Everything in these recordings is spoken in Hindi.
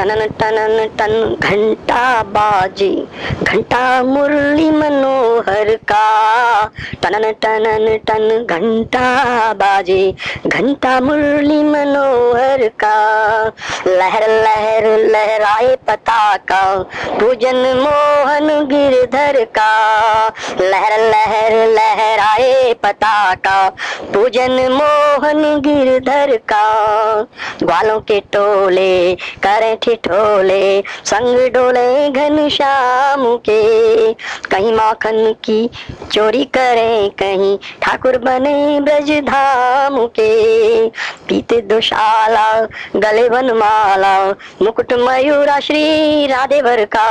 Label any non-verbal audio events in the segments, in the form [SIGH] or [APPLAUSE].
टनन टनन टन घंटा बाजे घंटा मुरली मनोहर का। टनन टनन टन घंटा बाजे घंटा मुरली मनोहर का। लहर लहर, लहराए पताका, पूजन मोहन गिरधर का। लहर लहर, लहराए पताका, पूजन मोहन गिरधर का। ग्वालों के टोले करें ठिठोले संग डोले घन श्याम के। कहीं माखन की चोरी करें, कहीं ठाकुर बने ब्रज धाम के। पीते दुशाला, गले बनमाला मुकुट मयूरा श्री राधे भर का।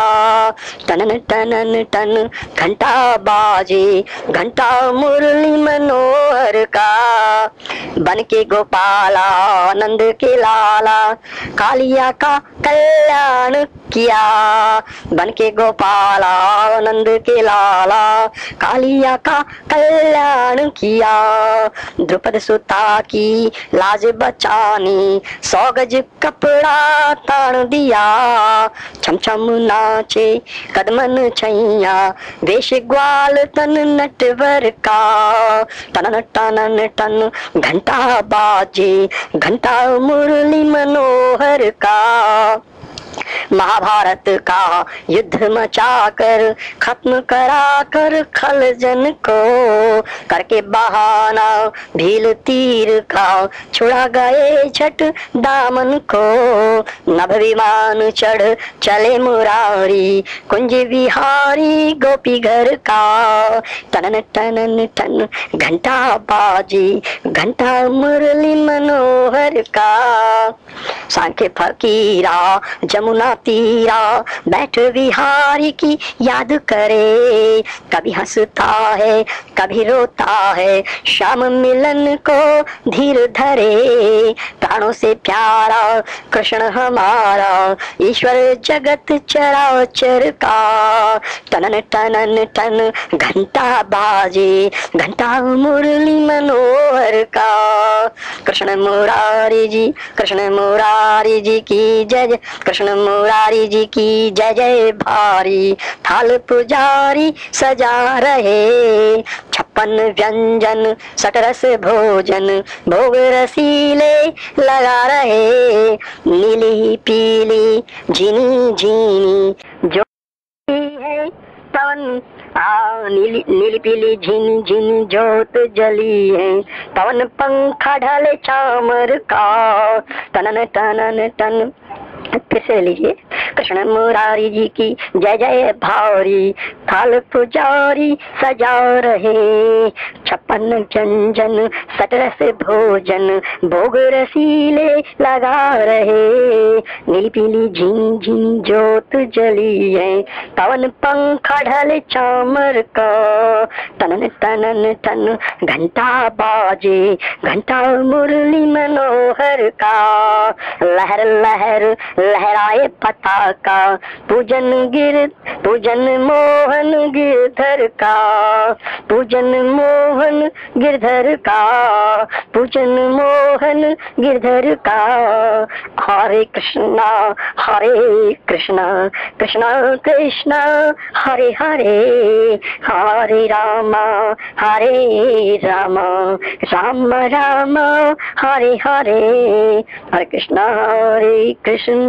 टनन टनन, टन, घंटा बाजे, घंटा मुरली मनोहर का। बन के गोपाला, आनंद के लाला, कालिया का कल्याण किया बन के गोपाला आनंद के लाला। कालिया का कल्याण किया द्रुपद सुता की लाज बचानी। सौ कपड़ा तान दिया। छम नाचे कदमन छैया। वेश ग्वाल तन नटवर का टनन टनन टन घंटा बाजे। घंटा मुरली मनोहर का महाभारत का युद्ध मचा कर खत्म करा कर खल जन को करके बहाना, भील तीर का छुड़ा गए छठ दामन को। नभ विमान चढ़ चले मुरारी, कुंज विहारी गोपी घर का। टनन टनन टन घंटा बाजी, घंटा मुरली मनोहर का। सांखे फकीरा, जमुना तीरा, बैठ विहारी की याद करे। कभी हंसता है, कभी रोता है शाम मिलन को धीर धरे। प्राणों से प्यारा, कृष्ण हमारा, ईश्वर जगत चरा चर का। टनन टनन टन घंटा बाजे, घंटा मुरली मनोहर का। कृष्ण मुरारी जी, कृष्ण मुरारी जी की जय जय। कृष्ण मुरारी जी की जय जय भारी। थाल पुजारी सजा रहे। छप्पन व्यंजन, सटरस भोजन, भोग रसीले लगा रहे। नीली पीली, झीनी झीनी, जो है पवन आ, नीली नीली पीली, झिन झिन जोत जली है। पवन पंखा ढले चामर का। टनन टनन टन फिर से लीजिए। कृष्ण मुरारी जी की जय जय भारी, थाल पुजारी सजा रहे। छप्पन व्यंजन सटरस भोजन, भोग रसीले लगा रहे। नीली पीली झिन झिन जोत जली है, पवन पंखा ढल चामर का। तनन तनन तन घंटा बाजे, घंटा मुरली मनोहर का। लहर लहर लहराए पताका, पूजन गिर, पूजन मोहन गिरधर का। पूजन मोहन गिरधर का, पूजन मोहन गिरधर का। हरे कृष्णा हरे कृष्णा कृष्णा कृष्णा, हरे हरे हरे रामा हरे रामा। राम राम, हरे हरे हरे कृष्णा, हरे कृष्ण।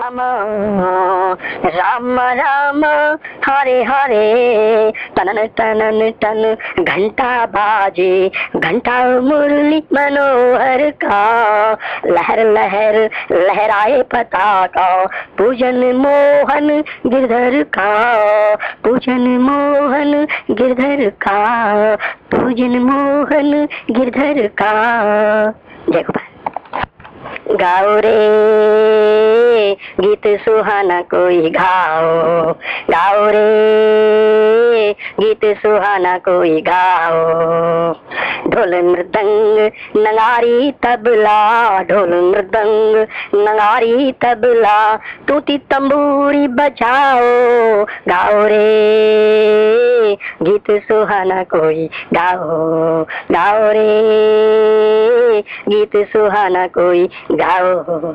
राम राम राम, हरे हरे। तनन तनन, तन, घंटा बाजे, घंटा मुरली मनोहर का। लहर लहर, लहराए पताका, पूजन मोहन गिरधर का। पूजन मोहन गिरधर का, पूजन मोहन गिरधर का। जय गोपाल। गाओ रे गीत सुहाना कोई गाओ। गाओ रे गीत सुहाना कोई गाओ। ढोल मृदंग नगारी तबला, ढोल मृदंग नगारी तबला टूटी तंबूरी बजाओ। गाओ रे गीत सुहाना कोई गाओ। गाओ रे गीत सुहाना कोई गाओ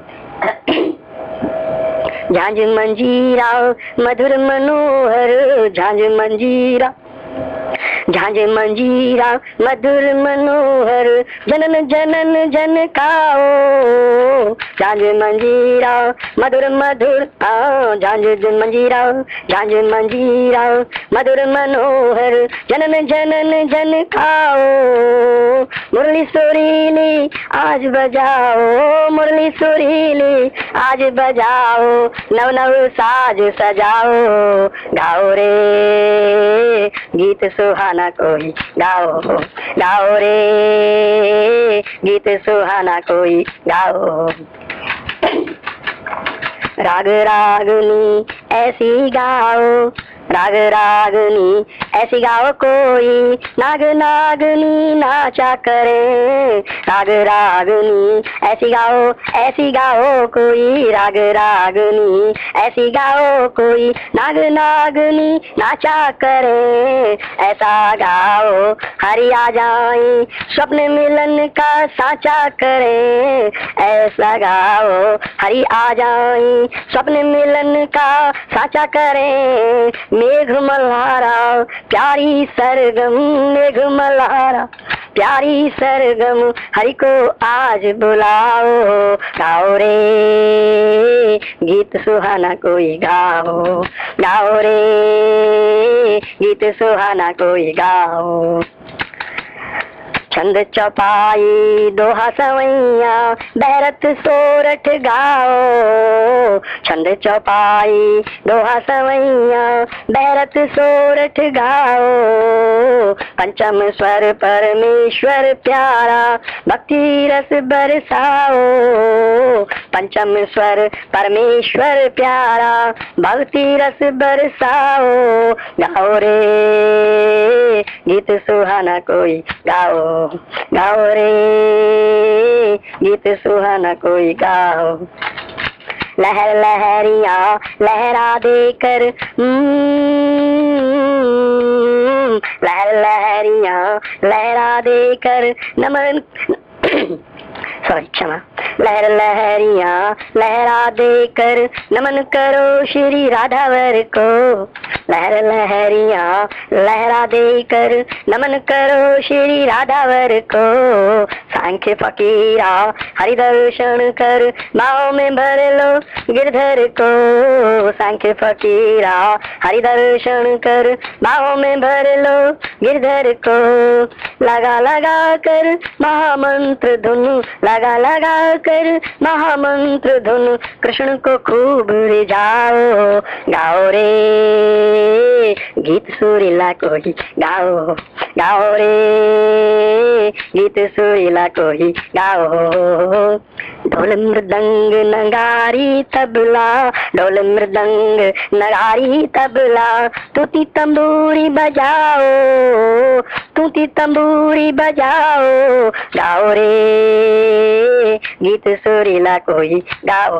झांझ मंजीरा मधुर मनोहर झांझ मंजीरा। झांझ मंजीरा, मधुर मनोहर, जनन जनन, जन खाओ झांझ मंजीरा, मधुर मधुर, आओ। झांझ मंजीरा झांझ मंजीरा, मधुर, मनोहर, जनन जनन, जन खाओ मुरली सुरीली आज बजाओ। मुरली सुरीली आज बजाओ। नव नव साज सजाओ। गाओ रे, गीत सुहाना। कोई गाओ गाओ रे गीत सुहाना कोई गाओ राग रागनी ऐसी गाओ राग रागनी ऐसी गाओ कोई नाग नागनी नाचा करे। राग रागनी ऐसी गाओ ऐसी गाओ कोई राग रागनी, ऐसी गाओ कोई नाग नागनी नाचा करे। ऐसा गाओ हरी आ जाए, स्वप्न मिलन का साचा करे। ऐसा गाओ हरी आ जाए, स्वप्न मिलन का साचा करे। मेघ मल्हारा प्यारी सरगम मेघ मल्हारा प्यारी सरगम हरि को आज बुलाओ, गाओ रे। गीत सुहाना कोई गाओ गाओ रे। गीत सुहाना कोई गाओ। छंद चौपाई, दोहा सवैया, बैरत सोरठ गाओ। छंद चौपाई, दोहा सवैया, बैरत सोरठ गाओ। पंचम स्वर परमेश्वर प्यारा, भक्ति रस बरसाओ। पंचम स्वर परमेश्वर प्यारा, भक्ति रस बरसाओ। गाओ रे, गीत सुहाना कोई गाओ। गाओ रे गीत सुहाना कोई गाओ। लहर लहरिया, लहरा देकर लहर लहरिया, लहरा देकर, नमन सॉरी क्षमा। लहर लहरिया, लहरा देकर, नमन करो श्री राधावर को। लहर लहरिया, लहरा देकर नमन करो श्री राधावर को। सांख्य फकीरा, हरि दर्शन कर माओ में भर लो गिरधर को। सांख्य फकीरा, हरि दर्शन कर माओ में भर लो गिरधर को। लगा लगा कर महामंत्र धुनु, लगा लगा कर महामंत्र धुन। कृष्ण को खूब रिझाओ गाओ रे। गीत सुरीला कोई गाओ गाओ रे। गीत सुरीला कोई गाओ। ढोल मृदंग नगारी तबला, ढोल मृदंग नगारी तबला। तुती तंबूरी बजाओ, तुती तंबूरी बजाओ, गाओ रे। गीत सुरीला कोई गाओ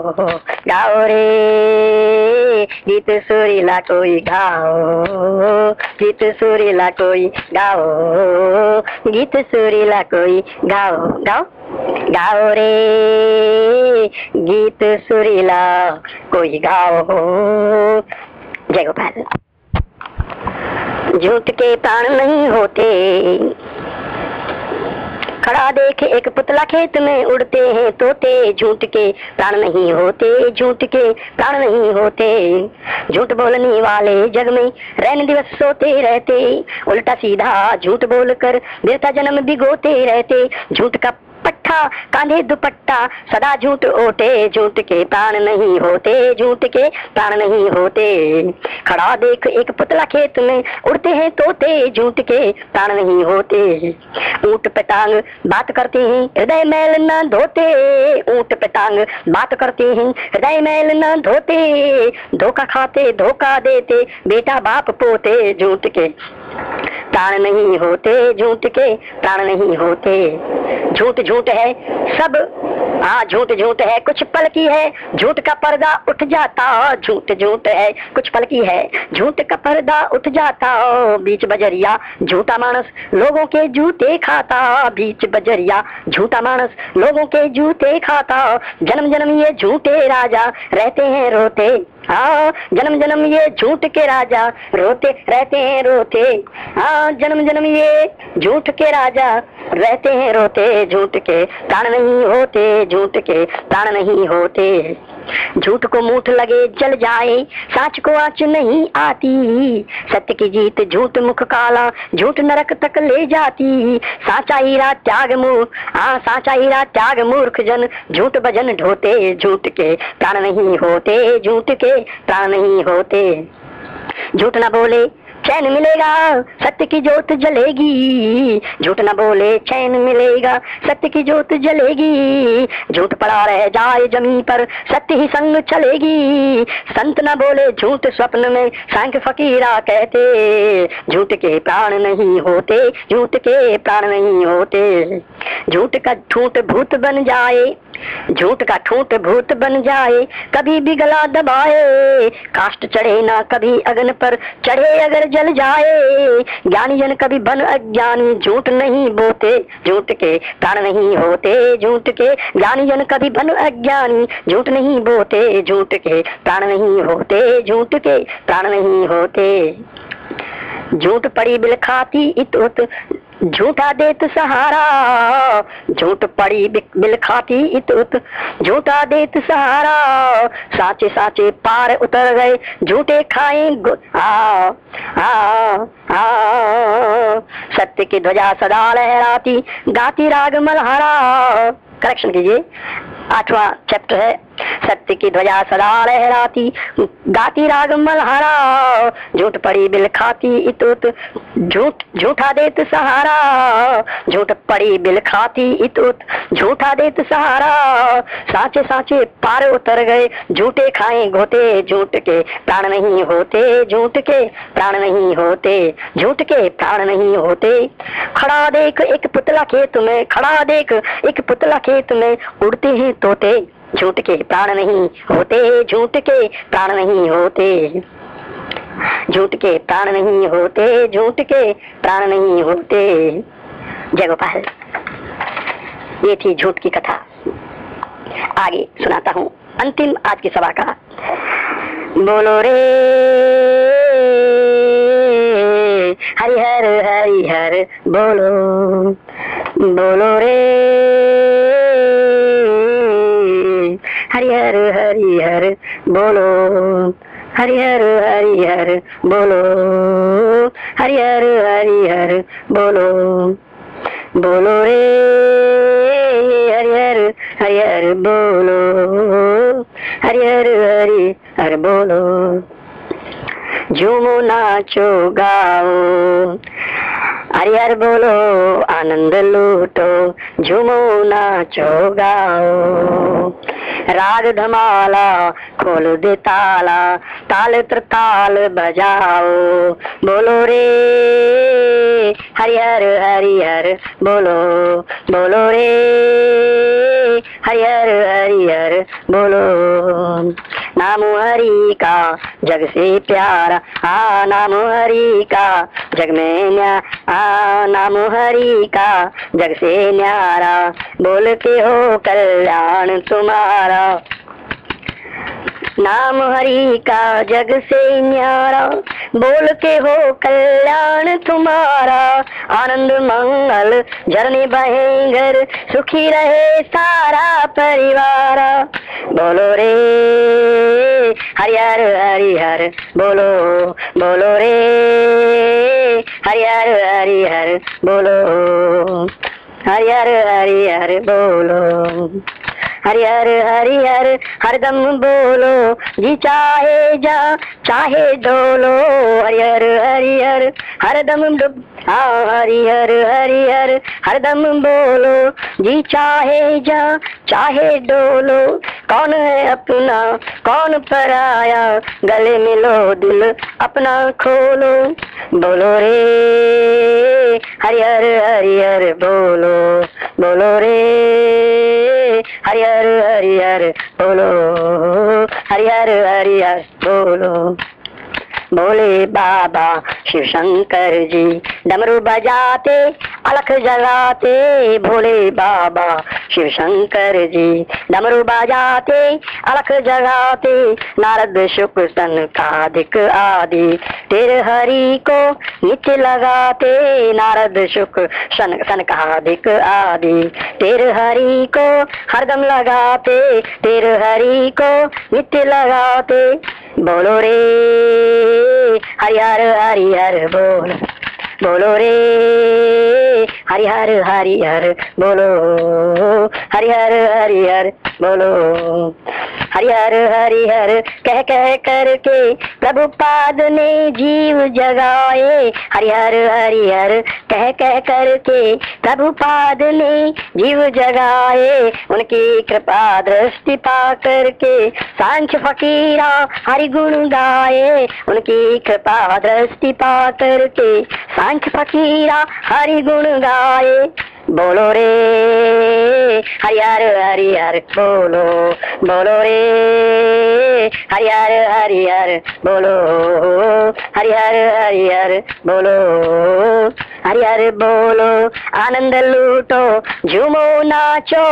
गाओ रे। गीत सुरीला कोई गाओ। गीत सुरीला कोई गाओ। गीत सुरीला कोई गाओ। गाओ? गाओ रे। गीत सुरीला कोई गाओ। जय गोपाल। झूठ के प्राण नहीं होते। खड़ा देख, एक पुतला खेत में उड़ते हैं, तोते, झूठ के प्राण नहीं होते, झूठ के प्राण नहीं होते। झूठ बोलने वाले जग में रैन दिवस सोते रहते, उल्टा सीधा झूठ बोलकर देवता जन्म भिगोते रहते, झूठ का पट्टा कांधे दुपट्टा, सदा झूठ ओटे, झूठ के प्राण नहीं होते, झूठ के प्राण नहीं होते। खड़ा देख एक पुतला खेत में, उड़ते हैं तोते, झूठ के प्राण नहीं होते। ऊँट पे टांग बात करते हैं, हृदय मैल न धोते। ऊट पटांग बात करते हैं, हृदय मैल न धोते। धोखा खाते, धोखा देते, बेटा बाप पोते, झूठ के प्राण नहीं होते झूठ के, प्राण नहीं होते। झूठ झूठ है, सब हाँ झूठ झूठ है, कुछ पल की है, झूठ का पर्दा उठ जाता, झूठ झूठ है, कुछ पल की है, झूठ का पर्दा उठ जाता, बीच बजरिया, झूठा मानस लोगों के जूते खाता, बीच बजरिया, झूठा मानस लोगों के जूते खाता, जन्म जन्म ये झूठे राजा रहते हैं रोते। हाँ जन्म जन्म ये झूठ के राजा, रोते रहते हैं, रोते। हाँ जन्म जन्म ये झूठ के राजा, रहते हैं, रोते। झूठ के प्राण नहीं होते, झूठ के प्राण नहीं होते। झूठ को मूठ लगे जल जाए, साच को आच नहीं आती। सत्य की जीत झूठ मुख काला, झूठ नरक तक ले जाती। साचा हीरा त्याग मूर्ख हाँ साचा हीरा त्याग मूर्ख जन। झूठ भजन ढोते झूठ के प्राण नहीं होते, झूठ के प्राण नहीं होते। झूठ ना बोले चैन मिलेगा, सत्य की जोत जलेगी। झूठ न बोले, चैन मिलेगा, सत्य की जोत जलेगी। झूठ पड़ा रह जाए ज़मीन पर, सत्य ही संग चलेगी। संत न बोले, झूठ स्वप्न में सांख फकीरा कहते। झूठ के प्राण नहीं होते, झूठ के प्राण नहीं होते। झूठ का झूठ भूत बन जाए झूठ का ठूट भूत बन जाए, कभी भी गला दबाए। काष्ट चढ़े ना कभी अग्न पर, चढ़े अगर जल जाए। ज्ञानी जन कभी बन अज्ञानी, झूठ नहीं बोते, झूठ के प्राण नहीं होते। झूठ के ज्ञानी जन कभी बन अज्ञानी, झूठ नहीं बोते, झूठ के प्राण नहीं होते। झूठ के प्राण नहीं होते। झूठ पड़ी बिल खाती इत उत झूठा देत सहारा झूठ पड़ी बिल खाती इत उत। झूठा देत सहारा साचे साचे पार उतर गए झूठे खाए आ, आ, सत्य की ध्वजा सदा लहराती, गाती राग मलहारा। करेक्शन कीजिए। आठवां चैप्टर है। सत्य की ध्वजा सदा लहराती, गाती राग मलहारा। झूठ पड़ी बिल खाती इतुत, झूठ, झूठा देत सहारा। झूठ पड़ी बिल खाती इतुत, झूठा देत सहारा। साचे साचे पार उतर गए, झूठे खाए घोटे, झूठ के प्राण नहीं होते, झूठ के प्राण नहीं होते। झूठ के प्राण नहीं होते। खड़ा देख एक पुतला खेत में, खड़ा देख एक पुतला खेत में उड़ते हैं तोते। झूठ के प्राण नहीं होते, झूठ के प्राण नहीं होते। झूठ के प्राण नहीं होते, झूठ के प्राण नहीं होते। जय गोपाल। ये थी झूठ की कथा। आगे सुनाता हूँ। अंतिम आज की सभा का। बोलो रे। हरिहर हरिहर बोलो बोलो रे हरिहर हरिहर बोलो हरिहर हरिहर बोलो हरिहर हरिहर बोलो बोलो रे हरिहर हरिहर बोलो हरिहर हरि हर बोलो झूमो नाचो गाओ हरिहर बोलो आनंद लूटो झूमो नाचो गाओ राग धमाला खोल दे ताला ताल ताल बजाओ बोलो रे हरिहर हरिहर बोलो बोलो रे हरिहर हरिहर बोलो नाम हरि का जग से प्यारा, आ, नाम हरि का जग में न्या, आ, नाम हरि का जग से न्यारा बोल के हो कल्याण तुम्हारा। नाम हरि का जग से न्यारा। बोल के हो कल्याण तुम्हारा। आनंद, मंगल झरने बहे घर, सुखी रहे सारा परिवार। बोलो रे, हरिहर हरिहर, बोलो बोलो रे। हरिहर हरिहर, बोलो। हरिहर हरिहर, बोलो। हरिहर हरिहर हरदम बोलो जी चाहे जा चाहे डोलो हरिहर हरिहर हरदम डुब हरिहर हरिहर हरदम बोलो। जी चाहे जा, चाहे डोलो। कौन है अपना, कौन पराया? गले मिलो दिल, अपना खोलो। बोलो रे, हरिहर हरिहर, बोलो। बोलो रे, हरिहर हरिहर, बोलो। हरिहर हरिहर, बोलो। भोले बाबा शिव शंकर जी डमरू बजाते, अलख जलाते। भोले बाबा शिव शंकर जी डमरू बजाते, अलख जगाते नारद शुक सन, कादिक आदि, तेरे हरि को नित्य लगाते। नारद शुक सन, कादिक आदि, तेरे हरि को हरदम लगाते। तेरे हरि को नित्य लगाते। बोलो रे हरिहर हरिहर बोल। बोलो रे हरिहर हरिहर बोलो। हरिहर हरिहर बोलो। हरिहर हरिहर कह कह करके प्रभु पाद ने जीव जगाए। हरिहर हरिहर कह कह करके प्रभु पाद ने जीव जगाए। उनकी कृपा दृष्टि पा करके सांच फकीरा हरि गुण गाए। उनकी कृपा दृष्टि पा करके सांच फकीरा हरि गुण गाए। बोलो रे हरिहर हरिहर बोलो बोलो रे हरिहर हरिहर बोलो हरिहर हरिहर बोलो हरिहर बोलो आनंद लूटो झूमो नाचो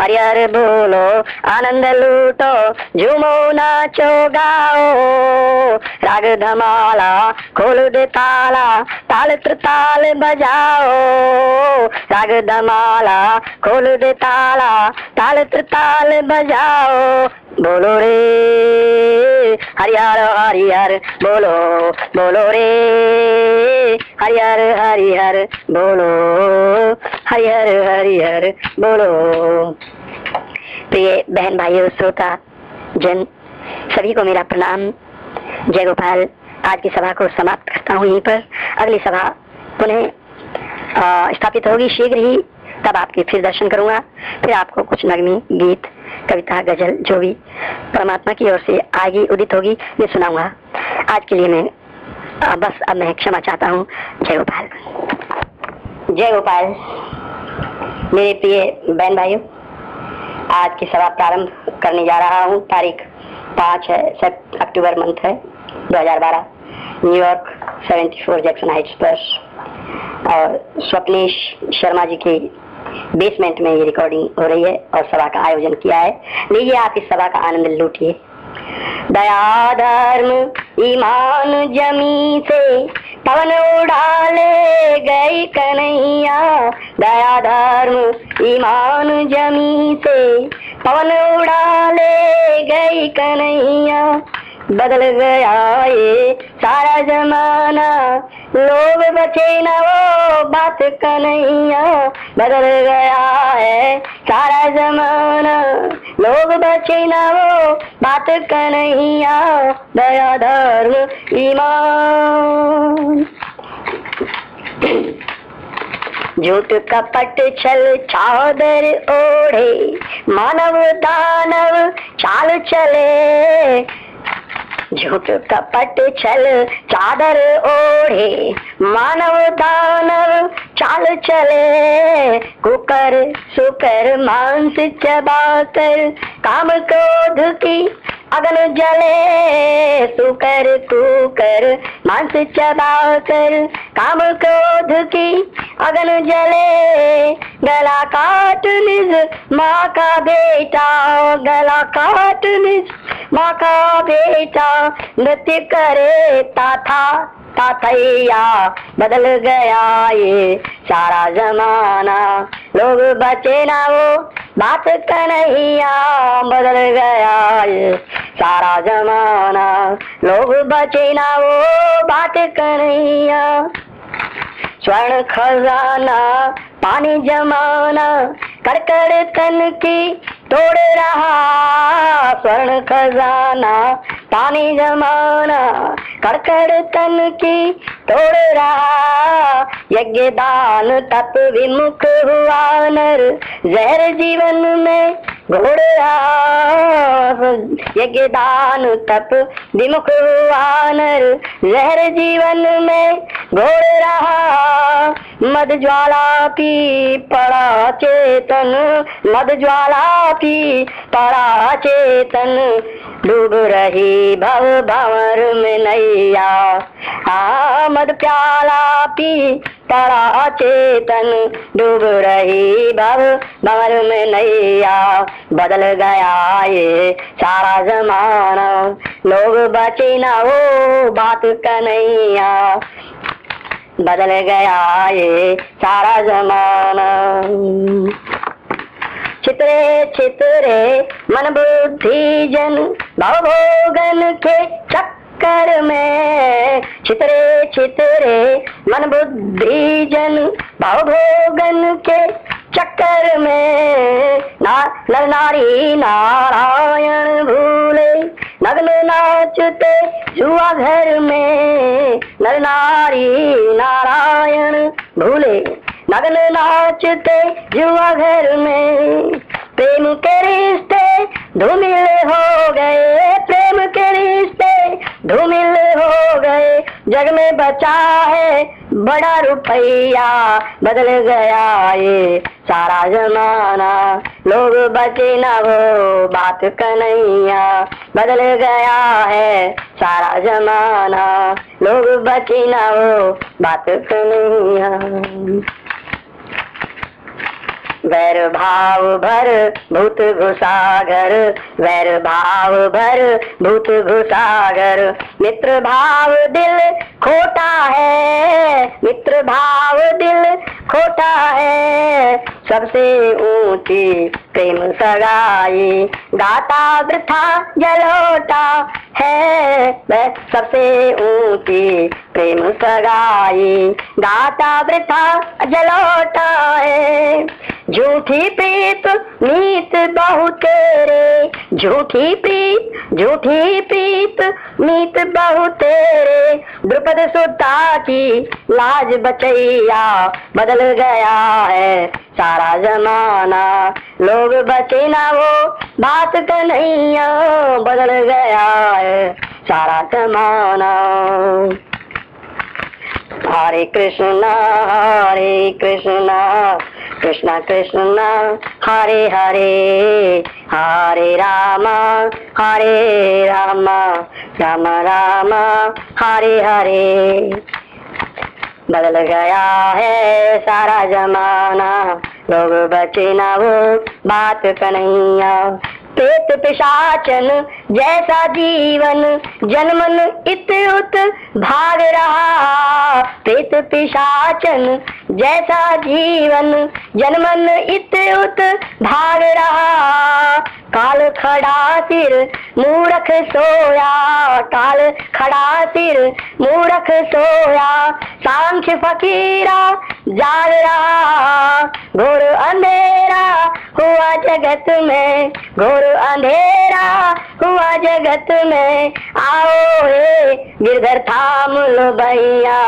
हरिहर बोलो, आनंद लूटो, झूमो, नाचो, गाओ। राग धमाला, खोल दे ताला, ताल ताल बजाओ। राग धमाला, खोल दे ताला, ताल ताल बजाओ। बोलो रे, हरिहर हरिहर बोलो बोलो रे। हरिहर हरिहर बोलो, हरिहर हरिहर बोलो। प्रिय बहन भाइयों श्रोता जन सभी को मेरा प्रणाम। जय गोपाल, आज की सभा को समाप्त करता हूँ यहीं पर। अगली सभा पुनः स्थापित होगी शीघ्र ही, तब आपके फिर दर्शन करूँगा। फिर आपको कुछ नगमी गीत, कविता, गज़ल, जो भी परमात्मा की ओर से आगे उदित होगी ये सुनाऊँगा। आज के लिए मैं बस अब मैं क्षमा चाहता हूँ। जय गोपाल। जय गोपाल। मेरे प्रिय बहन भाइयों आज की सभा प्रारंभ करने जा रहा हूँ। तारीख पाँच है अक्टूबर मंथ है 2012 न्यूयॉर्क 74 जैक्सन हाइट्स पर। और स्वप्नेश शर्मा जी की बेसमेंट में ये रिकॉर्डिंग हो रही है और सभा का आयोजन किया है। लीजिए आप इस सभा का आनंद लूटिए। दया धर्म ईमान जमी से पवन उड़ाले गई कन्हैया। दया धर्म ईमान जमी से पवन उड़ाले गई कन्हैया। बदल गया ये सारा जमाना। लोग बचे न वो बात कन्हैया। बदल गया है सारा जमाना। लोग बचे न वो बात कन्हैया। दया धर्म ईमान। झूठ कपट छल चादर ओढ़े, मानव दानव चाल चले। झूठ कपट छल चादर ओढ़े, मानव दानव चाल चले। कुकर, सुकर, मांस चबाकर काम क्रोध की अगन जले सुकर कुकर मांस चबाकर काम क्रोध की। अगन जले, गला काट निज, माँ का बेटा, गला काट निज, माँ का बेटा, नृत्य करे ताथा। ताथैया बदल गया ये सारा जमाना। लोग बचे ना वो, बात कन्हैया, बदल गया ये सारा जमाना। लोग बचे ना वो, बात कन्हैया। स्वर्ण खजाना, पानी जमाना कड़कड़ तन की तोड़ रहा, स्वर्ण खजाना, पानी जमाना कड़कड़ तन की तोड़ रहा। यज्ञ दान, तप विमुख हुआ, नर, जहर जीवन में घोड़े दान, तप, विमुख वानर, लहर जीवन में घोड़ रहा, मद ज्वाला पी पड़ा चेतन, मद ज्वाला पी पड़ा चेतन, डूब रही भव भंवर में नैया आमद प्याला पी पड़ा चेतन डूब रही भव भंवर में नैया बदल गया ये सारा जमाना। लोग बचे ना वो बात कन्हैया, बदल गया ये सारा जमाना। चित्रे चित्रे मन बुद्धि जन, भवभोगन के चक्कर में। चित्रे चित्रे, मन बुद्धि जन भवभोगन के चक्कर में। ना, नर नारी नारायण भूले, नग्न नाचते जुआ घर में। नर नारी नारायण भूले, नगन नाचते जुआ घर में। प्रेम के रिश्ते धूमिल हो गए, प्रेम के रिश्ते धूमिल हो गए, जग में बचा है बड़ा रुपया। बदल गया ये सारा जमाना। लोग बचे ना वो बात कन्हैया। बदल गया है सारा जमाना। लोग बचे ना वो बात कन्हैया। वैर भाव भर भूत घुसागर वैर भाव भर भूत घुसागर मित्र भाव दिल खोटा है, मित्र भाव दिल खोटा है। सबसे ऊँची प्रेम सगाई, गाता वृथा जलोटा है। वह सबसे ऊँची प्रेम सगाई, गाता वृथा जलोटा है। झूठी प्रीत मीत बहु तेरे। झूठी प्रीत झूठी प्रीत मीत बहु तेरे। द्रुपद सुता की लाज बचैया बदल गया है सारा जमाना। लोग बचे ना वो बात कन्हैया, बदल गया है सारा जमाना। हरे कृष्णा हरे कृष्णा। कृष्णा कृष्णा हरे हरे हरे राम हरे राम राम राम हरे हरे बदल गया है सारा जमाना, लोग बचे ना वो बात कन्हैया। पेट पिशाचन, जैसा जीवन, जनमन इत उत भाग रहा। पेट पिशाचन, जैसा जीवन, जनमन इत उत भाग रहा। काल खड़ा सिर, मूरख सोया। काल खड़ा सिर, मूरख सोया। सांख्य फकीरा जाग रहा। घोर अंधेरा हुआ जगत में। घोर अंधेरा हुआ जगत में। आओ हे गिरधर, थाम लो भैया।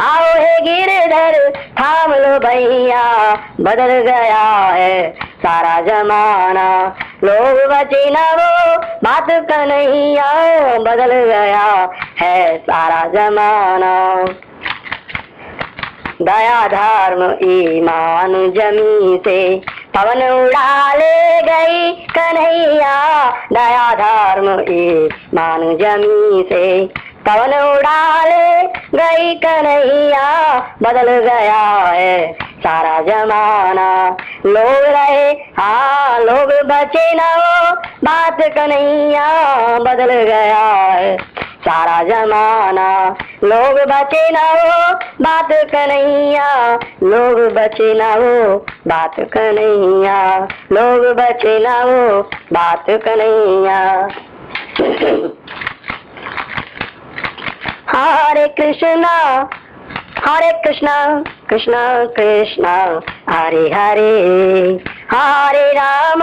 आओ हे गिरधर, थाम लो भैया। बदल गया है सारा जमाना। लोग बचे ना वो बात कन्हैया। बदल गया है सारा जमाना। दया धर्म ईमान जमी से पवन उड़ा ले गई कन्हैया। दया धर्म ईमान जमी से पवन उड़ा ले गई कन्हैया। बदल गया है सारा जमाना। लोग रहे हाँ लोग बचे ना वो। बात कन्हैया, बदल गया है। सारा जमाना। लोग बचे ना वो बात कन्हैया। लोग बचे ना वो बात कन्हैया। लोग बचे ना वो बात कन्हैया। हरे कृष्णा हरे कृष्णा कृष्णा कृष्णा। हरे हरे हरे राम।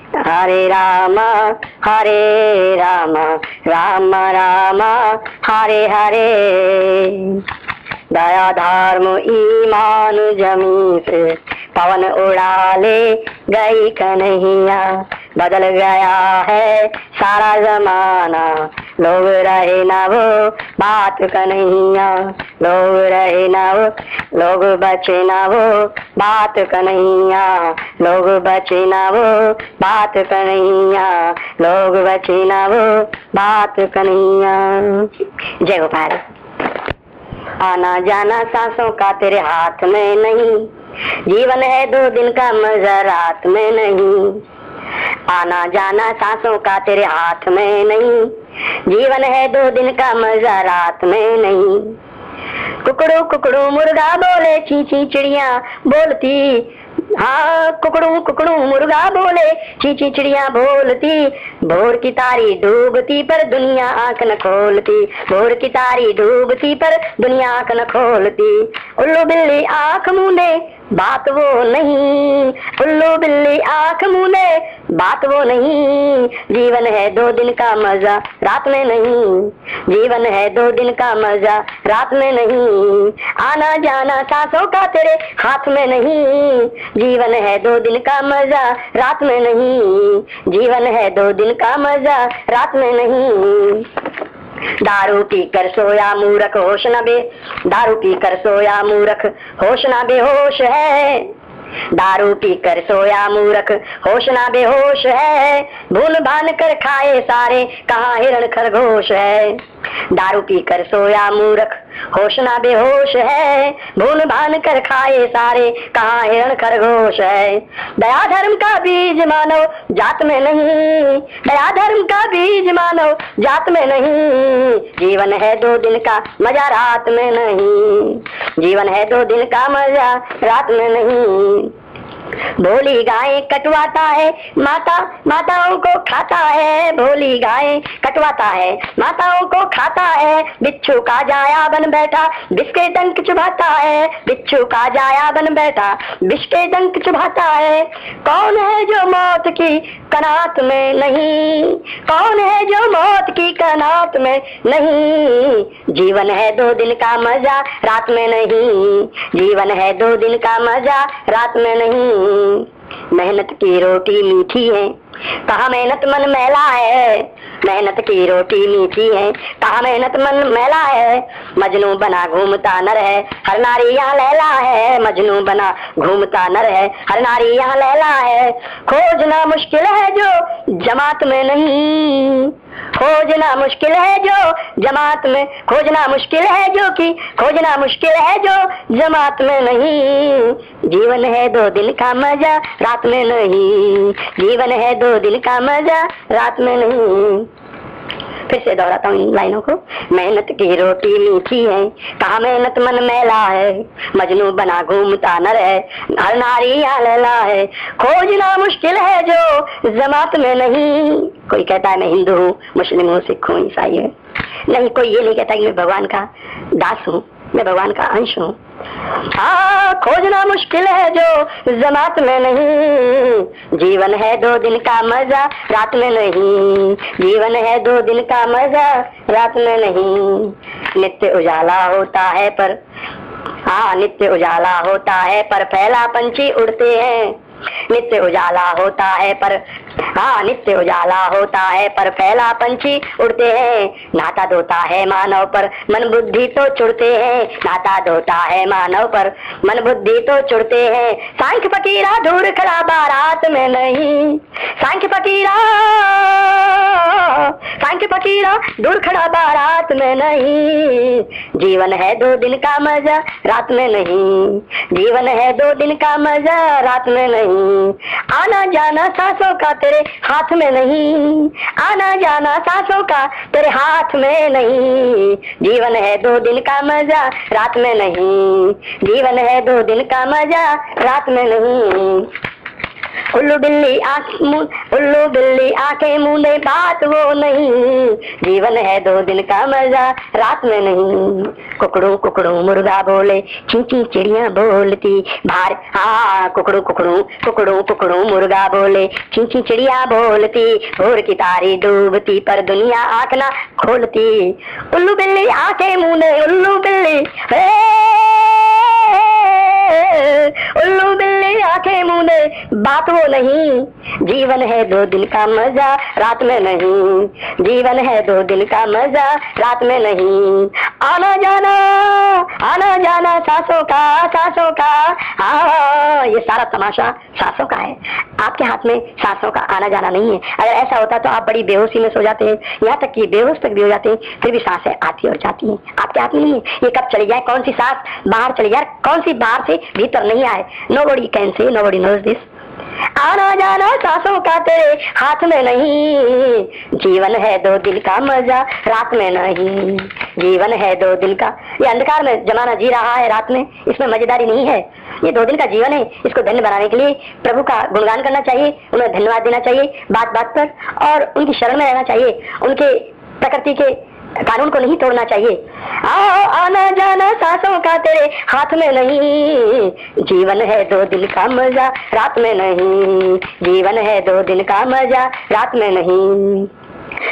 हरे राम हरे राम राम राम, हरे हरे। दया धर्म ईमान जमी पवन उड़ा ले गई कन्हैया। बदल गया है सारा जमाना। लोग रहे ना वो बात कन्हैया। लोग रहे ना वो, लोग बचे ना वो बात कन्हैया। लोग बचे ना वो बात कन्हैया। लोग बचे ना वो बात कन्हैया। जय गोपाल। आना जाना सांसों का तेरे हाथ में नहीं। जीवन है दो दिन का मज़ा रात में नहीं। आना जाना सांसों का तेरे हाथ में नहीं। जीवन है दो दिन का मज़ा रात में नहीं। कुकड़ू कुकड़ू मुर्गा बोले चीची चिड़िया बोलती। हाँ कुकड़ू कुकड़ू मुर्गा बोले चीची चिड़िया बोलती। भोर की तारी डूबती पर दुनिया आँख न खोलती। भोर की तारी डूबती पर दुनिया आँख न खोलती। उल्लू बिल्ली आँख मुंडे बात वो नहीं उल्लू बिल्ली आँख मुने बात वो नहीं, जीवन है दो दिन का मज़ा, रात में नहीं, जीवन है दो दिन का मज़ा, रात में नहीं, आना जाना सांसों का तेरे हाथ में नहीं, जीवन है दो दिन का मज़ा, रात में नहीं, जीवन है दो दिन का मज़ा, रात में नहीं। दारू पी कर सोया मूरख होश न बे। दारू पी कर सोया मूरख होश न बेहोश है। दारू पी कर सोया मूरख होश ना बेहोश है। भूल भान कर खाए सारे, कहा हिरण खरगोश है। दारू पी कर सोया मूरख। होश ना बेहोश है, भून भान कर खाए सारे, कहा हिरण खरगोश है। दया धर्म का बीज मानो, जात में नहीं। दया धर्म का बीज मानो, जात में नहीं। जीवन है दो दिन का मज़ा रात में नहीं। जीवन है दो दिन का मज़ा रात में नहीं। भोली गाय कटवाता है, माता, माताओं को खाता है, भोली गाय कटवाता है, माताओं को खाता है, बिच्छू का जाया बन बैठा, बिस्के डंक चुभाता है, बिच्छू का जाया बन बैठा, बिस्के डंक चुभाता है। कौन है जो मौत की कनात में नहीं? कौन है जो मौत की कनात में नहीं? जीवन है दो दिन का मज़ा रात में नहीं। जीवन है दो दिन का मज़ा रात में नहीं। मेहनत की रोटी मीठी है। कहा मेहनत मन मैला है, मेहनत की रोटी मीठी है। कहा मेहनत मन मैला है, मजनू बना घूमता नर है। हर नारी यहाँ लैला है, मजनू बना घूमता नर है। हर नारी यहाँ लैला है। खोजना मुश्किल है जो जमात में नहीं। खोजना मुश्किल है जो जमात में, खोजना मुश्किल है जो कि, खोजना मुश्किल है जो जमात में नहीं। जीवन है दो दिल का मज़ा, रात में नहीं। जीवन है दो दिल का मज़ा, रात में नहीं। फिर से दोहराता हूँ इन लाइनों को। मेहनत की, रोटी मीठी है, कहा मेहनत मन मेला है? मजनू बना घूमता नर है, हर नारी लैला है। खोजना मुश्किल है जो जमात में नहीं। कोई कहता है, मैं हिंदू हूँ, मुस्लिम हूँ, सिख हूँ, ईसाई है। नहीं, कोई ये नहीं कहता कि मैं भगवान का दास हूँ। मैं भगवान का अंश हूँ। हाँ खोजना मुश्किल है जो जमात में नहीं। जीवन है दो दिन का मज़ा, रात में नहीं। जीवन है दो दिन का मज़ा, रात में नहीं। नित्य उजाला होता है पर हाँ नित्य उजाला होता है पर फैला पंछी उड़ते हैं। नित्य उजाला होता है पर हाँ नित्य उजाला होता है, पर फैला पंछी उड़ते हैं। नाता धोता है मानव पर, मन बुद्धि तो चुड़ते हैं। नाता धोता है मानव पर, मन बुद्धि तो चुड़ते हैं। सांख्य फकीरा दूर खड़ा बारात में नहीं। सांख्य फकीरा सांख्य फकीरा दूर खड़ा बारात में नहीं। जीवन है दो दिन का मज़ा रात में नहीं। जीवन है दो दिन का मज़ा रात में नहीं। आना जाना सांसों का तेरे हाथ में नहीं। आना जाना सांसों का, तेरे हाथ में नहीं। जीवन है दो दिन का मज़ा, रात में नहीं। जीवन है दो दिन का मज़ा, रात में नहीं। उल्लू बिल्ली उल्लू बिल्ली आँखें मुँह बात वो नहीं। जीवन है दो दिन का मज़ा, रात में नहीं। कुकड़ू कुकड़ू मुर्गा बोले चींची चिड़िया बोलती, भार हाँ कुकड़ू कुकड़ू कुकड़ू कुकड़ू मुर्गा बोले चींची चिड़िया बोलती, भोर की तारी डूबती, पर दुनिया आँख ना खोलती। उल्लू बिल्ली आँखें मुँह उल्लू बिल्ली उल्लू बिल्ली आँखें मुँह बात वो नहीं। जीवन है दो दिन का मज़ा, रात में नहीं। जीवन है दो दिन का मज़ा, रात में नहीं। आना जाना आना जाना, सासों का सासों का। हाँ ये सारा तमाशा सासों का है। आपके हाथ में सासों का आना जाना नहीं है। अगर ऐसा होता तो आप बड़ी बेहोशी में सो जाते। हैं यहाँ तक कि बेहोश तक भी हो जाते। हैं फिर भी साँसें आती और जाती हैं। आपके हाथ में नहीं है। ये कब चली जाए कौन सी सांस? बाहर चली जाए। कौन सी बाहर से भीतर नहीं आए। नो बड़ी कैन से नो बड़ी नोज़ दिस आना जाना सांसों का तेरे हाथ में नहीं। जीवन है दो दिल का मज़ा, रात में नहीं। जीवन है दो दिल का। ये अंधकार में जमाना जी रहा है रात में। इसमें मजेदारी नहीं है। ये दो दिन का जीवन है। इसको धन्य बनाने के लिए प्रभु का गुणगान करना चाहिए। उन्हें धन्यवाद देना चाहिए बात बात पर। और उनकी शरण में रहना चाहिए। उनके प्रकृति के कानून को नहीं तोड़ना चाहिए। आओ, आना जाना, सांसों का तेरे हाथ में नहीं। जीवन है दो दिन का मज़ा, रात में नहीं। जीवन है दो दिन का मज़ा, रात में नहीं।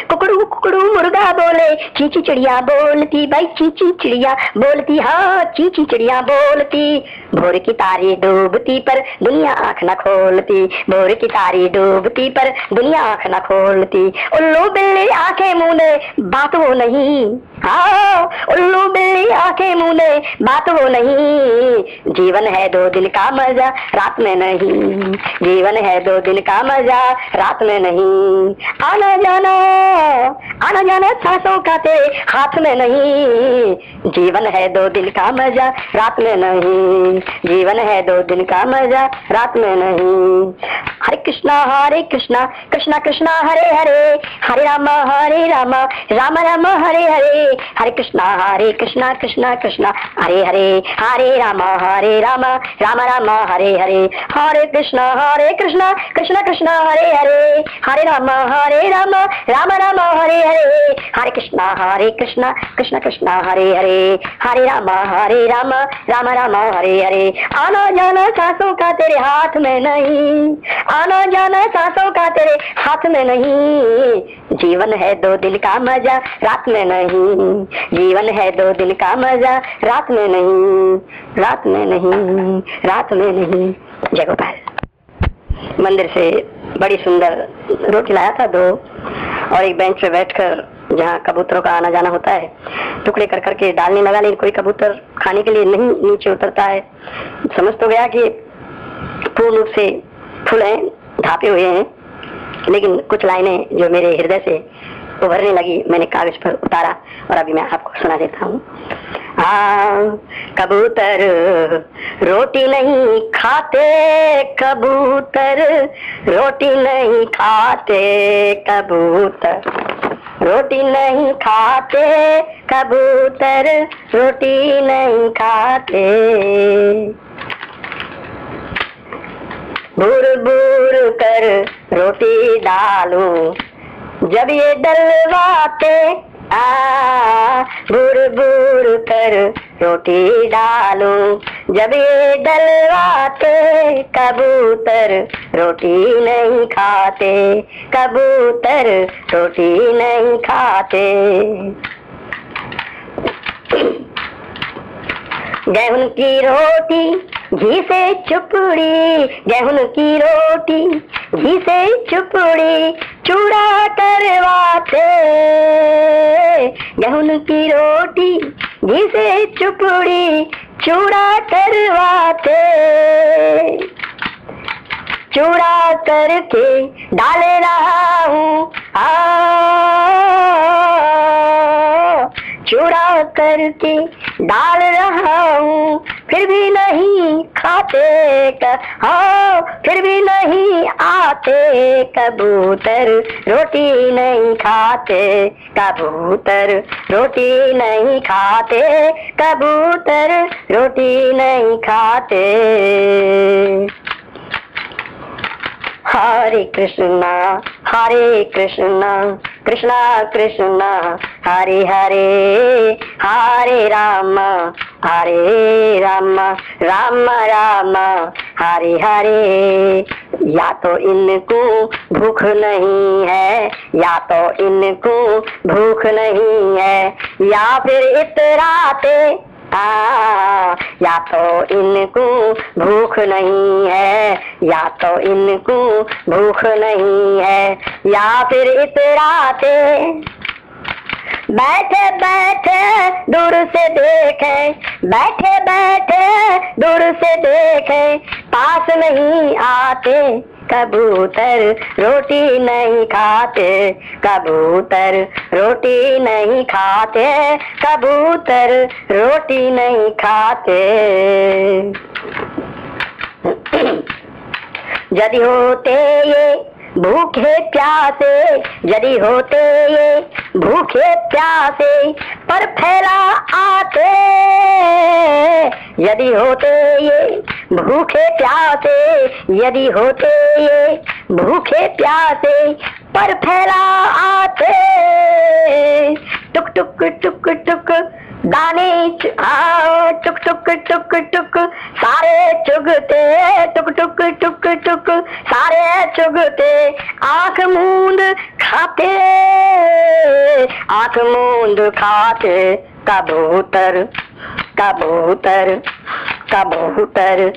कुकड़ू कुकड़ू मुर्गा बोले, चीची चिड़िया बोलती, भाई चीची चिड़िया बोलती हाँ चीची चिड़िया बोलती। भोर की तारी डूबती पर दुनिया आँख न खोलती। भोर की तारी डूबती पर दुनिया आँख न खोलती। उल्लू बिल्ली आँखें मुने बात वो नहीं। हाँ उल्लू बिल्ली आँखें मुने बात वो नहीं। जीवन है दो दिन का मज़ा, रात में नहीं। जीवन है दो दिन का मज़ा, रात में नहीं। आना जाना आना जाना सांसों का तेरे हाथ में नहीं। जीवन है दो दिन का मज़ा, रात में नहीं। जीवन है दो दिन का मज़ा, रात में नहीं। हरे कृष्णा हरे कृष्णा कृष्णा कृष्णा, हरे हरे। हरे राम हरे राम राम राम, हरे हरे। हरे कृष्णा हरे कृष्णा कृष्णा कृष्णा, हरे हरे। हरे राम हरे राम राम राम, हरे हरे। हरे कृष्णा हरे कृष्णा कृष्णा कृष्णा, हरे हरे। हरे राम हरे राम राम राम, हरे हरे। हरे कृष्णा हरे कृष्णा, कृष्ण, कृष्णा, हरे हरे। हरे राम हरे राम राम राम, हरे हरे आना जाना सांसों का तेरे हाथ में नहीं। आना जाना सांसों का तेरे हाथ में नहीं। जीवन है दो दिल का मज़ा, रात में नहीं। जीवन है दो दिल का मज़ा, रात में नहीं। रात में नहीं, रात में नहीं। जय गोपाल। मंदिर से बड़ी सुंदर रोटी लाया था दो, और एक बेंच पे बैठकर जहाँ कबूतरों का आना जाना होता है, टुकड़े कर करके डालने लगा लेकिन कोई कबूतर। खाने के लिए नहीं, नीचे उतरता है। समझ तो गया कि पूर्ण रूप से फूल हैं, ढापे हुए हैं, लेकिन कुछ लाइनें जो मेरे हृदय से उभरने लगी, मैंने कागज़ पर उतारा और अभी मैं आपको सुना देता हूँ। कबूतर रोटी नहीं खाते, कबूतर रोटी नहीं खाते, कबूतर रोटी नहीं खाते, कबूतर रोटी नहीं खाते। बुर बुर कर रोटी डालू जब ये डलवाते, आ बुर बुर कर रोटी डालू। जब ये डलवाते, कबूतर रोटी नहीं खाते, कबूतर रोटी नहीं खाते। गेहूँ की रोटी घी से चुपड़ी, गेहूँ की रोटी घी से चुपड़ी, चूड़ा करवाते गेहूँ की रोटी घी से चुपड़ी, चूड़ा करवाते चूड़ा करके डाल रहा हूँ आ। चूड़ा करके डाल रहा हूँ, फिर भी नहीं खाते हाँ फिर भी नहीं आते कबूतर, रोटी नहीं खाते कबूतर, रोटी नहीं खाते कबूतर, रोटी नहीं खाते। हरे कृष्णा हरे कृष्णा। कृष्णा कृष्णा, हरे हरे हरे राम हरे राम राम राम, हरे हरे। या तो इनको भूख नहीं है, या तो इनको भूख नहीं है, या फिर इतराते या तो इनको भूख नहीं है, या तो इनको भूख नहीं है, या फिर इतराते। बैठे बैठे दूर से देखे, बैठे बैठे दूर से देखे, पास नहीं आते। कबूतर रोटी नहीं खाते, कबूतर रोटी नहीं खाते, कबूतर रोटी नहीं खाते। यदि होते ये भूखे प्यासे, यदि होते ये भूखे प्यासे पर फैला आते। यदि होते ये भूखे प्यासे यदि होते ये भूखे प्यासे पर फैला आते। टुक टुक टुक टुक, दाने आओ टुक टुक टुक टुक, सारे चुगते, टुक टुक टुक टुक, सारे चुगते, आँख मूंद खाते। आँख मूंद खाते कबूतर कबूतर कबूतर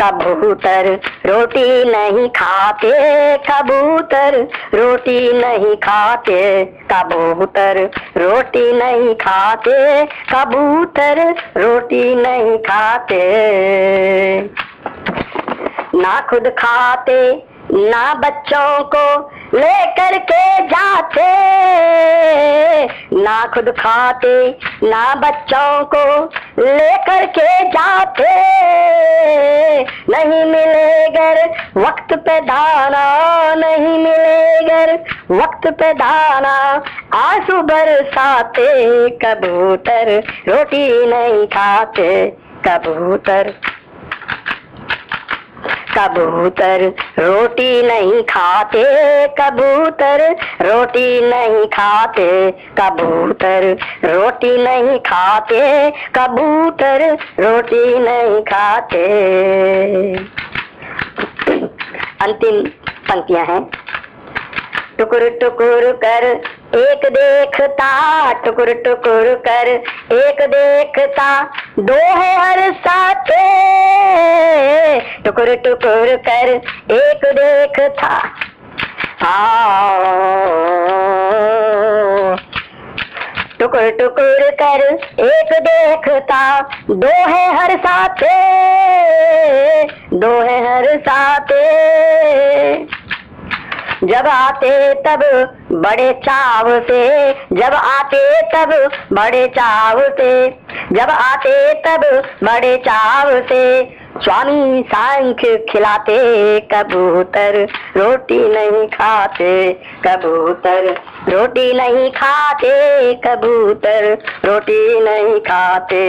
कबूतर, रोटी नहीं खाते कबूतर, रोटी नहीं खाते कबूतर, रोटी नहीं खाते कबूतर, रोटी नहीं खाते। ना खुद खाते ना बच्चों को लेकर के जाते, ना खुद खाते, ना बच्चों को लेकर के जाते। नहीं मिलेगर वक्त पे दाना, नहीं मिलेगर वक्त पे दाना। आँसू बरसाते, कबूतर रोटी नहीं खाते, कबूतर कबूतर रोटी नहीं खाते, कबूतर रोटी नहीं खाते, कबूतर रोटी नहीं खाते, कबूतर रोटी नहीं खाते। [CLEARS THROAT] अंतिम पंक्तियाँ हैं। टुकुर टुकुर कर। एक देखता, टुकुर टुकुर कर। एक देखता दो है हर साथे। टुकुर टुकुर कर। एक देखता। टुकुर टुकुर कर। एक देखता दो है हर साथे। दो है हर साथे। जब आते तब बड़े चाव से, जब आते तब बड़े चाव से, जब आते तब बड़े चाव से, स्वामी सांख खिलाते कबूतर, रोटी नहीं खाते कबूतर, रोटी नहीं खाते कबूतर, रोटी नहीं खाते।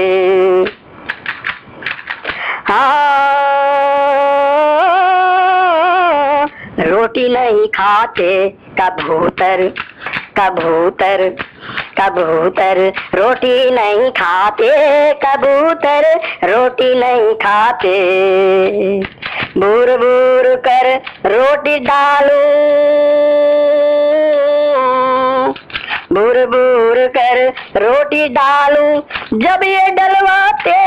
हाँ। रोटी नहीं खाते, कबूतर कबूतर कबूतर, रोटी नहीं खाते कबूतर रोटी नहीं खाते बूर बूर कर रोटी डालू। बूर बूर कर रोटी डालू, जब ये डलवाते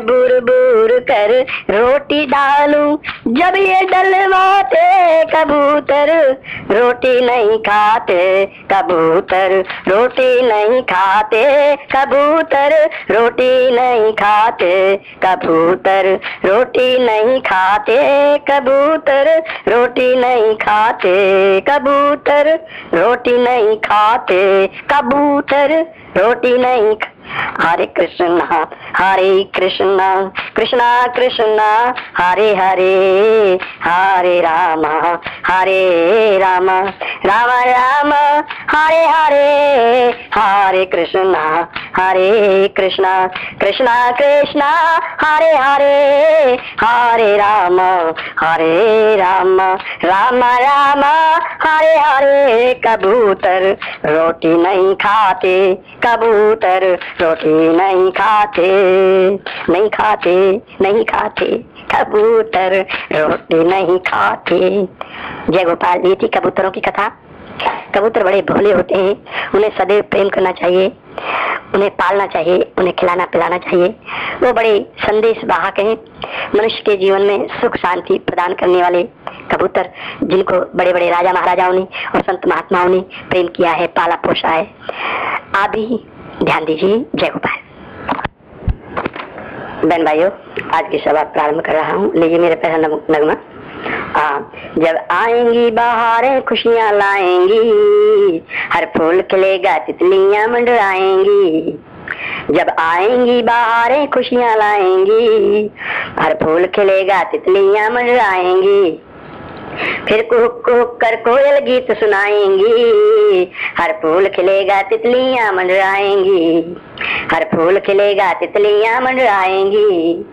बुर बुर कर रोटी डालू, जब ये डलवाते, कबूतर रोटी नहीं खाते, कबूतर रोटी नहीं खाते, कबूतर रोटी नहीं खाते, कबूतर रोटी नहीं खाते, कबूतर रोटी नहीं खाते, कबूतर रोटी नहीं खाते। कबूतर रोटी नहीं हरे कृष्ण हरे कृष्ण कृष्ण कृष्ण हरे हरे हरे राम हरे राम राम राम हरे हरे हरे कृष्ण हरे कृष्ण कृष्ण कृष्ण हरे हरे हरे राम हरे राम राम राम हरे हरे कबूतर रोटी नहीं खाते कबूतर रोटी नहीं खाते नहीं खाते नहीं खाते कबूतर रोटी नहीं खाते। जय गोपाल ये थी कबूतरों की कथा। कबूतर बड़े भोले होते हैं, उन्हें सदैव प्रेम करना चाहिए, उन्हें पालना चाहिए, उन्हें खिलाना पिलाना चाहिए। वो बड़े संदेश वाहक हैं, मनुष्य के जीवन में सुख शांति प्रदान करने वाले कबूतर, जिनको बड़े बड़े राजा महाराजाओं ने और संत महात्माओं ने प्रेम किया है, पाला पोषा है। आप भी ध्यान दीजिए, जय गोपाल। बहन भाइयों, आज की सभा प्रारंभ कर रहा हूँ। लीजिए मेरे पहला नगमा हाँ जब आएँगी बहारें, खुशियाँ लाएँगी, हर फूल खिलेगा तितलियाँ मंडराएँगी। जब आएँगी बहारें, खुशियाँ लाएँगी, हर फूल खिलेगा तितलियाँ मंडराएँगी। फिर कुहक कुहक कर कोयल गीत सुनाएँगी। हर फूल खिलेगा, तितलियाँ मंडराएँगी। हर फूल खिलेगा, तितलियाँ मंडराएँगी।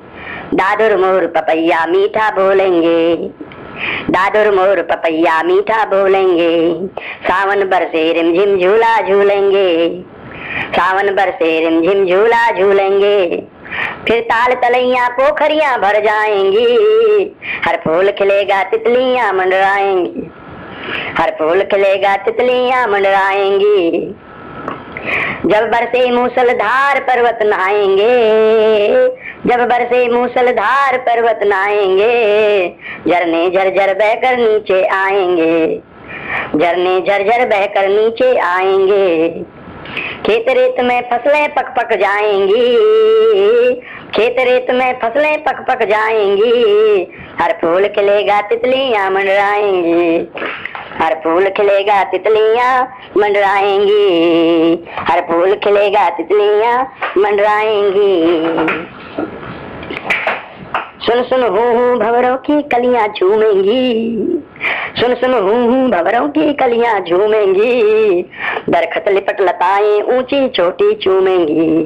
दादुर मोर पपैया मीठा बोलेंगे। दादुर मोर पपैया मीठा बोलेंगे। सावन बरसे रिमझिम झूला झूलेंगे। सावन बरसे रिमझिम झूला झूलेंगे। फिर ताल तलैया पोखरिया भर जाएँगी। हर फूल खिलेगा, तितलियाँ मंडराएँगी। हर फूल खिलेगा, तितलियाँ मंडराएँगी। जब बरसे मूसलधार पर्वत नहाएँगे, जब बरसे मूसलधार पर्वत नहाएँगे, झरने झरझर बहकर नीचे आएँगे, झरने झरझर बहकर नीचे आएँगे। खेत रेत में फ़सलें पक पक जाएँगी। खेत रेत में फ़सलें पक पक जाएँगी। हर फूल खिलेगा, तितलियाँ मंडराएँगी। हर फूल खिलेगा, तितलियाँ मंडराएँगी। हर फूल खिलेगा, तितलियाँ मंडराएँगी। सुन सुन हूँ हूँ भवरों की कलियाँ झूमेंगी। सुन सुन हूँ हूँ भवरों की कलियाँ झूमेंगी। दरखत लिपट लताएँ ऊँची छोटी चूमेंगी।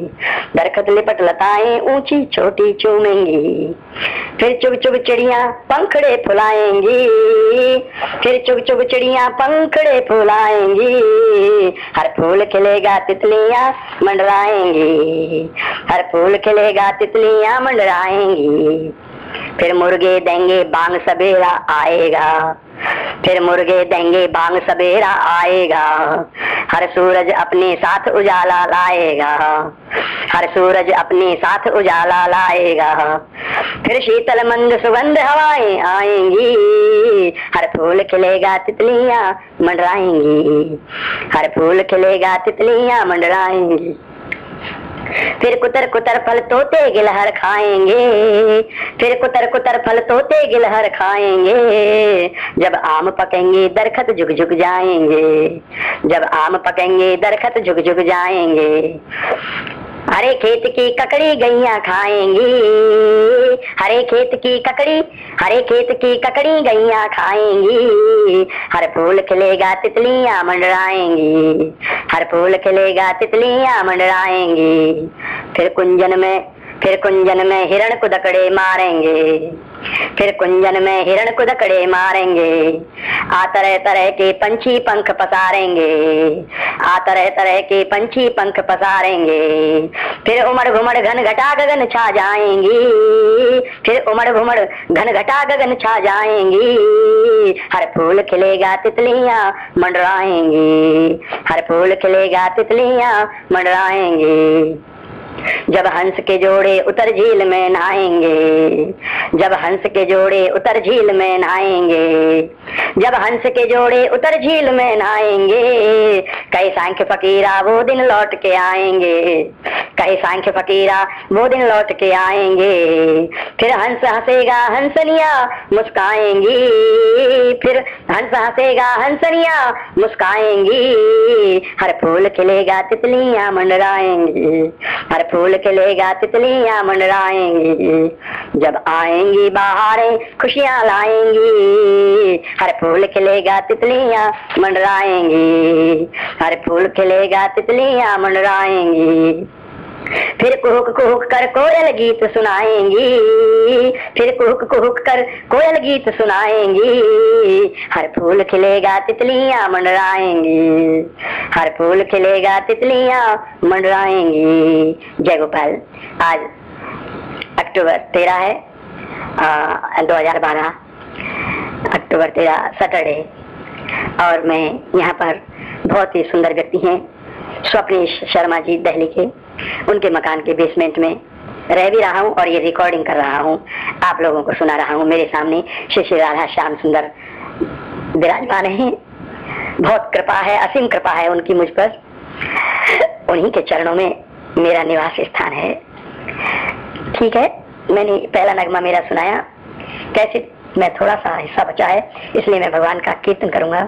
दरखत लिपट लताएँ ऊँची छोटी चूमेंगी। फिर चुग चुग चिड़िया पंखड़े फुलाएँगी। फिर चुग चुग चिड़िया पंखड़े फुलाएँगी। हर फूल खिलेगा तितलियाँ मंडराएँगी। हर फूल खिलेगा तितलियाँ मंडराएँगी। फिर मुर्गे देंगे बांग सवेरा आएगा। फिर मुर्गे देंगे बांग सवेरा आएगा। हर सूरज अपने साथ उजाला लाएगा। हर सूरज अपने साथ उजाला लाएगा। फिर शीतल मंद सुगंध हवाएँ आएँगी। हर फूल खिलेगा तितलियाँ मंडराएँगी। हर फूल खिलेगा तितलियाँ मंडराएँगी। फिर कुतर कुतर फल तोते गिलहर खाएँगे। फिर कुतर कुतर फल तोते गिलहर खाएँगे। जब आम पकेंगे, दरखत झुक झुक जाएँगे। जब आम पकेंगे, दरखत झुक झुक जाएँगे। हरे खेत की ककड़ी गैया खाएँगी। हरे खेत की ककड़ी, हरे खेत की ककड़ी गैया खाएँगी। हर फूल खिलेगा, तितलियाँ मंडराएँगी। हर फूल खिलेगा, तितलियाँ मंडराएँगी। फिर कुंजन में फिर कुंजन में हिरण को दकड़े मारेंगे। फिर कुंजन में हिरण को दकड़े मारेंगे। आ तरह तरह के पंछी पंख पसारेंगे। आ तरह तरह के पंछी पंख पसारेंगे। फिर उमड़ घुमड़ घन घटा गगन छा जाएँगी। फिर उमड़ घुमड़ घन घटा गगन छा जाएँगी। हर फूल खिलेगा तितलियाँ मंडराएँगी। हर फूल खिलेगा तितलियाँ मंडराएँगी। जब हंस के जोड़े उतर झील में नहाएँगे, जब हंस के जोड़े उतर झील में नहाएँगे, जब हंस के जोड़े उतर झील में नहाएँगे कई सांख्य फकीरा वो दिन लौट के आएँगे कई सांख्य फकीरा वो दिन लौट के आएँगे, फिर हंस हंसेगा हंसनिया मुस्काएँगी, फिर हंस हंसेगा हंसनिया मुस्काएँगी, हर फूल खिलेगा तितलियाँ मंडराएँगी, हर फूल खिलेगा तितलियाँ मंडराएँगी। जब आएँगी बाहरें, खुशियाँ लाएँगी। हर फूल खिलेगा तितलियाँ मंडराएँगी। हर फूल खिलेगा तितलियाँ मंडराएँगी। फिर कुहुक कुहुक कर कोयल गीत सुनाएँगी। फिर कुहुक कुहुक कर कोयल गीत सुनाएँगी। हर फूल खिलेगा, तितलियाँ मंडराएँगी। हर फूल खिलेगा, तितलियाँ मंडराएँगी। जय गोपाल। आज अक्टूबर तेरह है दो हज़ार बारह। अक्टूबर तेरह सैटरडे। और मैं यहाँ पर बहुत ही सुंदर व्यक्ति हैं। स्वप्नेश शर्मा जी दहली के। उनके मकान के बेसमेंट में रह भी रहा हूँ और ये रिकॉर्डिंग कर रहा हूँ। आप लोगों को सुना रहा हूँ। मेरे सामने श्री श्री राधा श्याम सुंदर विराजमान है। बहुत कृपा है, असीम कृपा है उनकी मुझ पर। उन्हीं के चरणों में मेरा निवास स्थान है। ठीक है, मैंने पहला नगमा मेरा सुनाया। कैसे मैं थोड़ा सा हिस्सा बचा है, इसलिए मैं भगवान का कीर्तन करूँगा।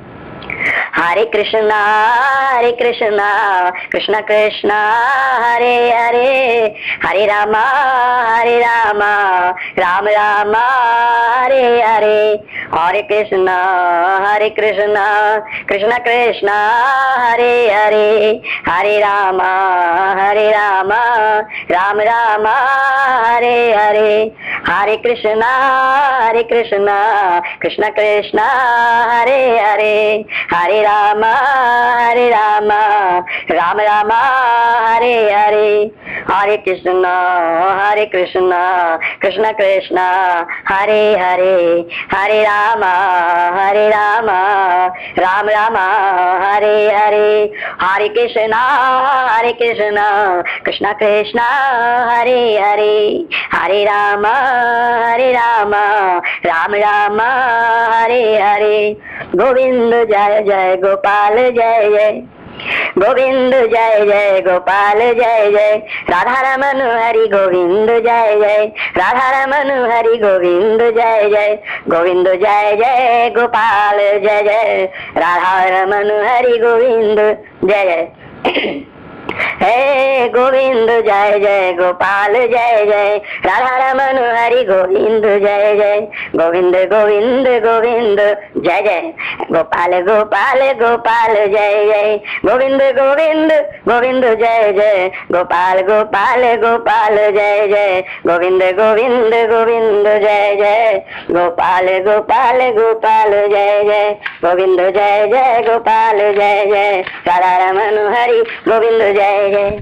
हरे कृष्णा हरे कृष्णा कृष्ण कृष्ण हरे हरे हरे रामा हरे रामा राम रामा हरे हरे हरे कृष्णा हरे कृष्णा कृष्ण कृष्ण हरे हरे हरे रामा हरे रामा राम रामा हरे हरे हरे कृष्णा हरे कृष्णा कृष्ण कृष्ण हरे हरे हरे राम हरे राम। राम राम, हरे हरे। हरे कृष्ण हरे कृष्ण कृष्ण कृष्ण, हरे हरे। हरे राम हरे राम राम राम, हरे हरे। हरे कृष्ण हरे कृष्ण कृष्ण कृष्ण, हरे हरे। हरे राम हरे राम राम राम, हरे हरे। गोविंद जय जय, गोपाल जय जय। गोविंद जय जय गोपाल जय जय राधा रमन हरि गोविंद जय जय राधा रमन हरि गोविंद जय जय गोविंद जय जय गोपाल जय जय राधा रमन हरि गोविंद जय जय हे गोविंद जय जय गोपाल जय जय राधा रमन हरि गोविंद जय जय गोविंद गोविंद गोविंद जय जय गोपाल गोपाल गोपाल जय जय गोविंद गोविंद गोविंद जय जय गोपाल गोपाल गोपाल जय जय गोविंद गोविंद गोविंद जय जय गोपाल गोपाल गोपाल जय जय गोविंद जय जय गोपाल जय जय राधा रमन हरि गोविंद जय जय